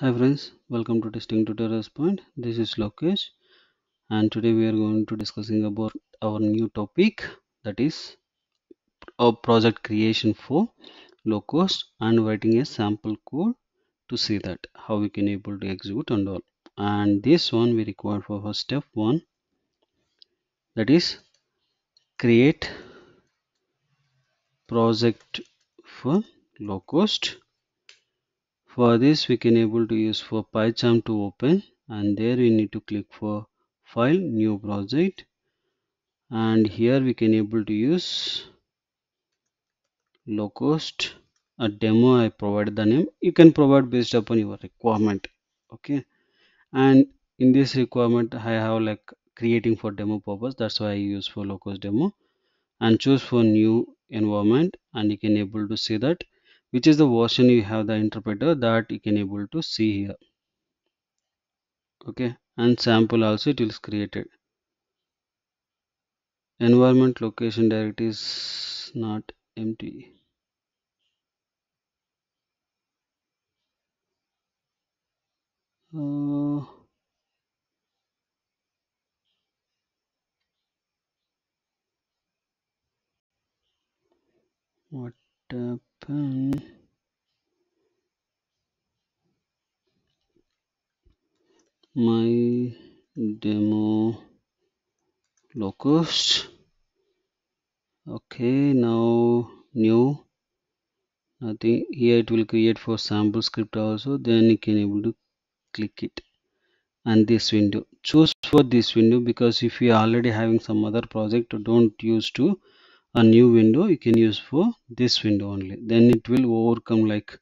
Hi friends, welcome to Testing Tutorials Point. This is Lokesh and today we are going to discussing about our new topic that is a project creation for locust and writing a sample code to see that how we can able to execute and all. And this one we require for step one that is create project for locust for this we can able to use for PyCharm to open and there we need to click for file new project. And here we can able to use locust a demo. I provided the name. You can provide based upon your requirement okay? And in this requirement I have like creating for demo purpose. That's why I use for locust demo. And choose for new environment and you can able to see that which is the version you have the interpreter that you can able to see here. Okay and sample also it is created environment location directory is not empty. Uh, what happened my demo locust. Okay now new. Nothing. Here it will create for sample script also. Then you can able to click it. And this window. Choose for this window because if you are already having some other project don't use to a new window you can use for this window only. Then it will overcome like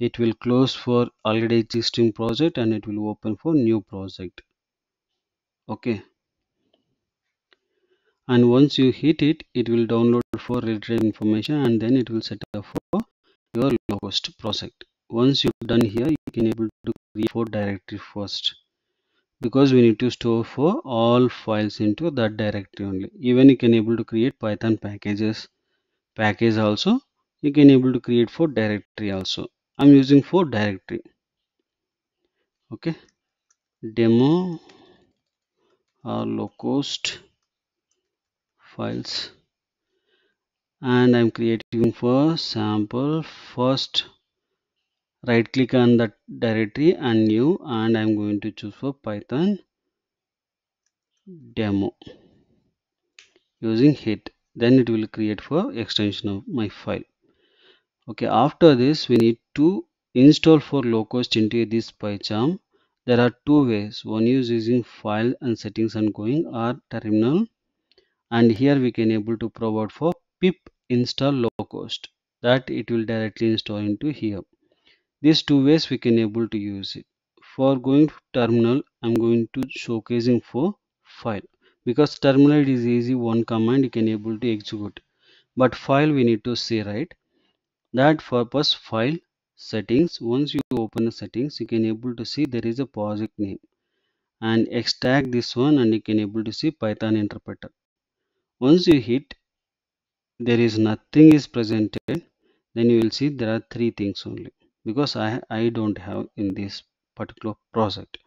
it will close for already existing project and it will open for new project. Okay. And once you hit it it will download for related information and then it will set up for your locust project. Once you're done here you can able to create for directory first because we need to store for all files into that directory only. Even you can able to create python packages. Package also you can able to create for directory also. I'm using for directory. Okay. Demo or locust files. And i'm creating for sample first right click on that directory and new and i'm going to choose for python demo. Using hit then it will create for extension of my file. Okay after this we need to install for locust into this pycharm. There are two ways. One is using file and settings and going or terminal. And here we can able to provide for pip install locust that it will directly install into here these two ways we can able to use it. For going to terminal i'm going to showcasing for file. Because terminal is easy one command you can able to execute. But file we need to see right? That purpose file settings once you open the settings you can able to see there is a project name. And extract this one and you can able to see python interpreter. Once you hit there is nothing is presented then you will see there are three things only because i i don't have in this particular project.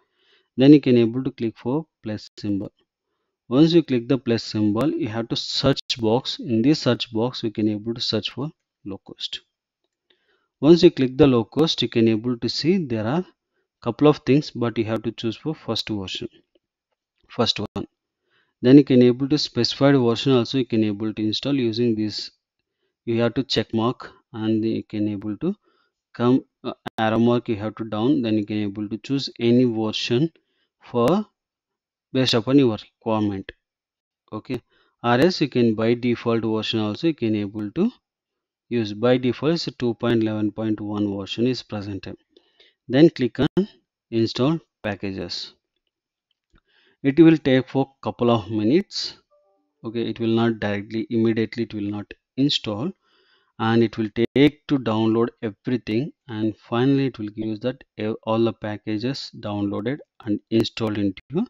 Then you can able to click for plus symbol. Once you click the plus symbol you have to search box. In this search box you can able to search for locust once you click the locust you can able to see there are couple of things but you have to choose for first version first one. Then you can able to specify the version also you can able to install using this. You have to check mark and you can able to come uh, arrow mark you have to down then you can able to choose any version for based upon your requirement. Okay. Or else you can by default version also you can able to use. By default is 2.11.1 version is presented then click on install packages. It will take for couple of minutes. Okay. It will not directly immediately it will not install and it will take to download everything. And finally it will give that eh, all the packages downloaded and installed into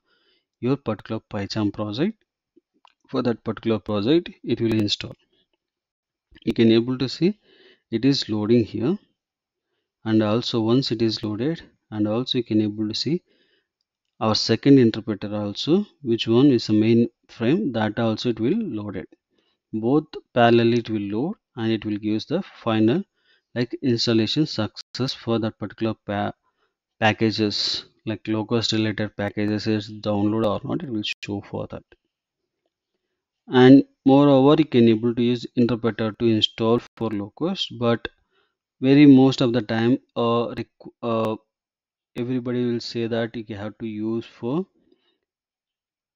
your, particular pycharm project. For that particular project it will install you can able to see it is loading here. And also once it is loaded and also you can able to see our second interpreter also which one is the main frame that also it will load it both parallelly it will load and it will give the final like installation success for that particular pa packages. Like locust related packages is download or not it will show for that. And moreover you can able to use interpreter to install for locust but very most of the time uh, uh, everybody will say that you have to use for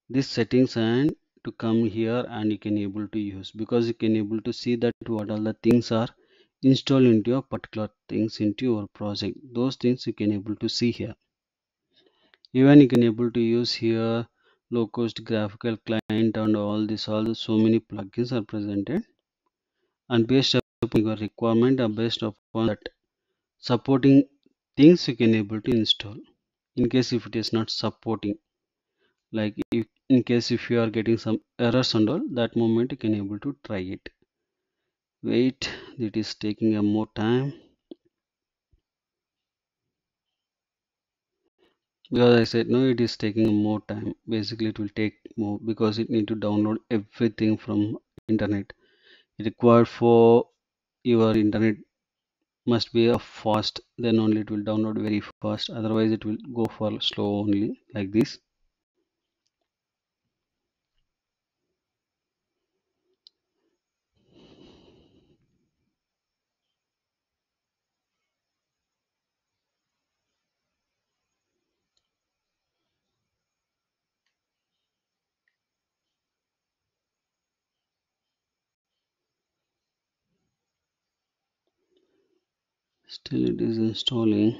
these settings and to come here and you can able to use because you can able to see that what all the things are installed into your particular things into your project. Those things you can able to see here. Even you can able to use here locust graphical client and all this all the, so many plugins are presented. And based upon your requirement or based upon that supporting things you can able to install. In case if it is not supporting like if in case if you are getting some errors and all that moment you can able to try it. Wait it is taking a more time. Because I said no it is taking more time. Basically it will take more because it need to download everything from internet. It required for your internet must be a fast then only it will download very fast. Otherwise it will go for slow only like this still it is installing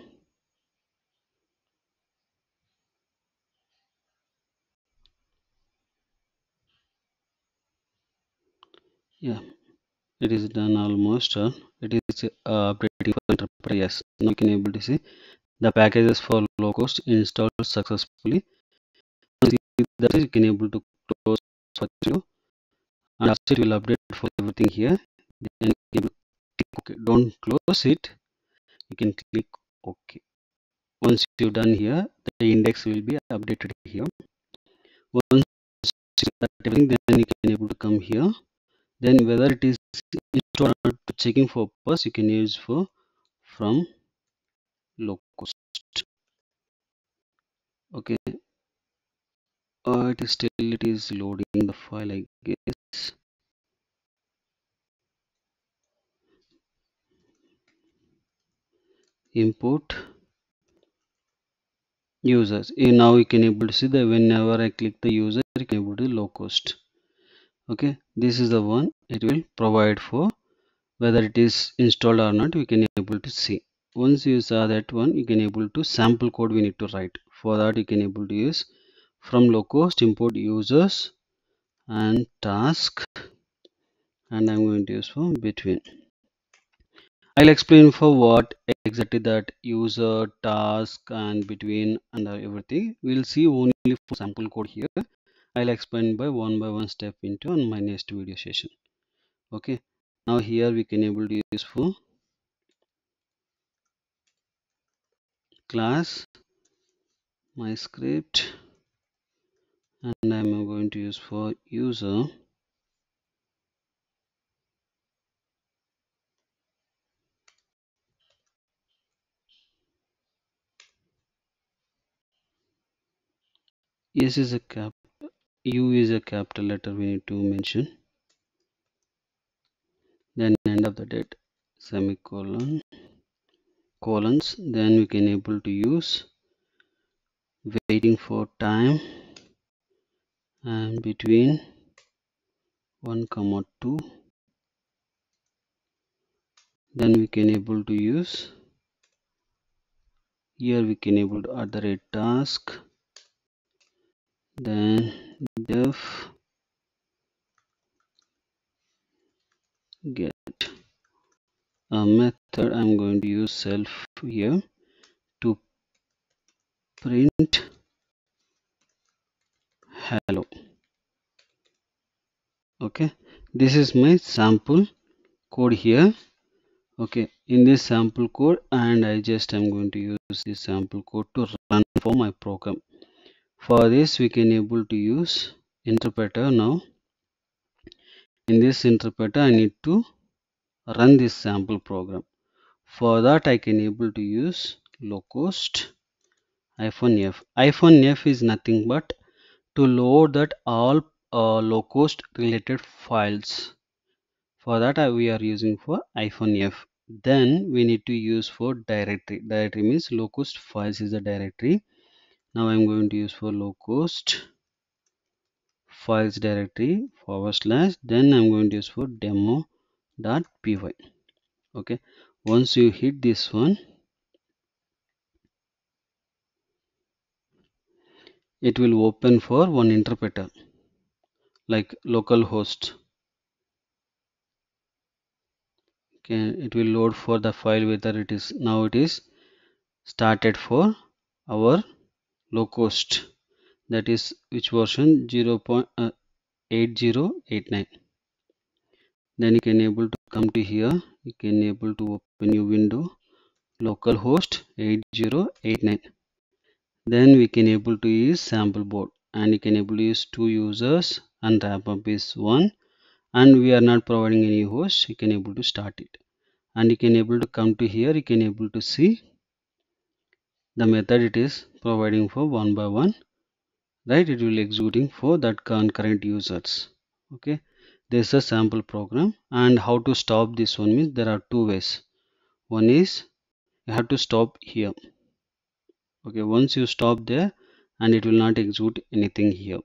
yeah it is done almost uh, it is uh, updating for interpreter yes. Now you can able to see the packages for locust installed successfully. That is you can able to close you and after it will update for everything here. Then you click okay don't close it you can click ok. Once you done here the index will be updated here. Once everything then you can able to come here. Then whether it is installed to checking for purpose you can use for from locust. Okay. Uh, it is still it is loading the file i guess import users. And now you can able to see that whenever i click the user you can able to locust. Okay this is the one it will provide for whether it is installed or not we can able to see. Once you saw that one you can able to sample code we need to write. For that you can able to use from locust import users and task and i'm going to use from between I'll explain for what exactly that user, task and between and everything. We'll see only for sample code here. I'll explain by one by one step into on my next video session. Okay. Now here we can able to use for class my script and I'm going to use for user S is a cap. U is a capital letter we need to mention. Then end of the date semicolon colons. Then we can able to use waiting for time and between 1 comma 2 then we can able to use here we can able to add the rate task then def get a method. I'm going to use self here to print hello. Okay this is my sample code here. Okay in this sample code and I just am going to use this sample code to run for my program for this we can able to use interpreter now. In this interpreter I need to run this sample program. For that I can able to use locust hyphen f. hyphen f is nothing but to load that all uh, locust related files. For that uh, we are using for hyphen f. Then we need to use for directory. Directory means locust files is the directory now i'm going to use for locust files directory forward slash then i'm going to use for demo dot py okay. Once you hit this one it will open for one interpreter like localhost okay. It will load for the file whether it is now it is started for our locust that is which version? 0.8089 uh, then you can able to come to here. You can able to open new window. Localhost 8089 then we can able to use sample board and you can able to use two users and wrap up is one. And we are not providing any host. You can able to start it. And you can able to come to here. You can able to see the method it is providing for one by one right? It will executing for that concurrent users okay? This is a sample program and how to stop this one means there are two ways. One is you have to stop here okay? Once you stop there and it will not execute anything here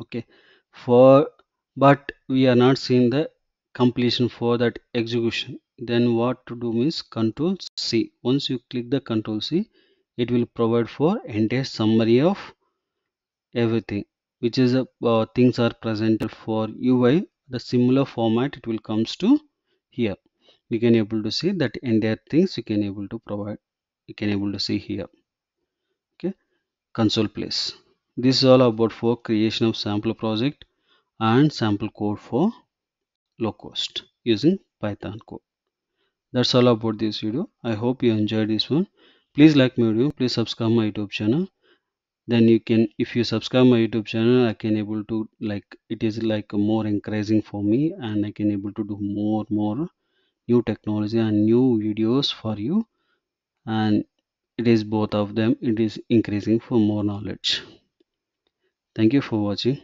okay? For but we are not seeing the completion for that execution. Then what to do means control c. Once you click the control c it will provide for entire summary of everything which is a uh, things are presented for ui the similar format it will comes to here. You can able to see that entire things you can able to provide you can able to see here. Okay console place. This is all about for creation of sample project and sample code for locust using python code. That's all about this video. I hope you enjoyed this one please like my video please subscribe my youtube channel. Then you can if you subscribe my youtube channel i can able to like it is like more encouraging for me and i can able to do more more new technology and new videos for you. And it is both of them it is increasing for more knowledge. Thank you for watching